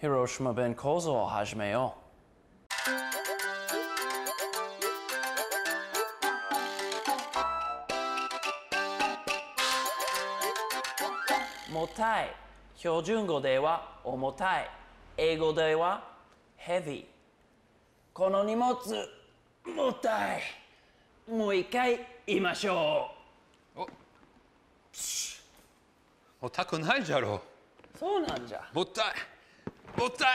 広島弁講座を始めよう。重たい。標準語では重たい。英語では heavy。この荷物、重たい。もう一回言いましょもうたくないじゃろう。そうなんじゃ。もったい。もったい。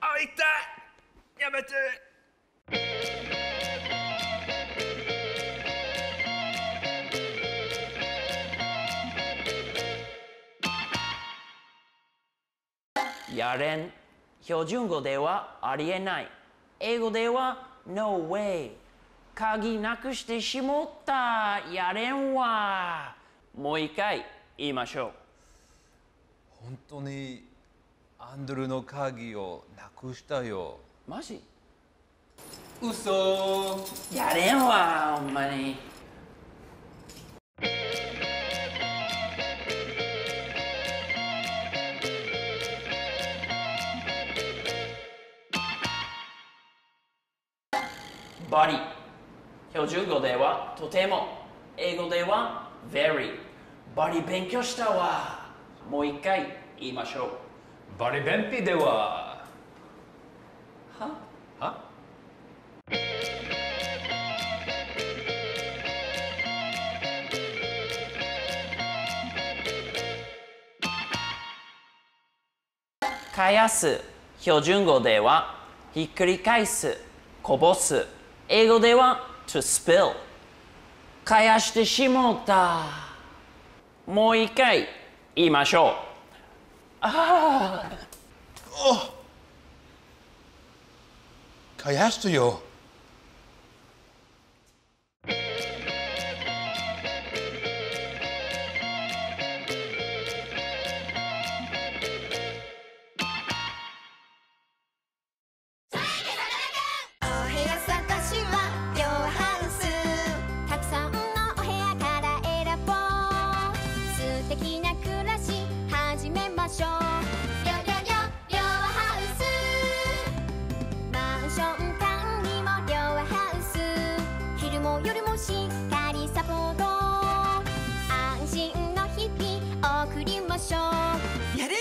あ、痛い。やめて。やれん。標準語ではありえない。英語では No way。鍵なくしてしもった。やれんわ。もう一回言いましょう。本当にアンドルの鍵をなくしたよ。マジ？嘘。やれんわ、ほんまに。バリ。標準語ではとても。英語では very バリ勉強したわ。もう一回言いましょうバリ便秘では。は？は？かやす標準語ではひっくり返すこぼす。英語では to spill かやしてしもうた。もう一回言いましょう。ああかやしたよ。お部屋探しは両ハウスたくさんのお部屋から選ぼう素敵な暮らし始めましょう。よりもしっかりサポート。安心の日々送りましょう。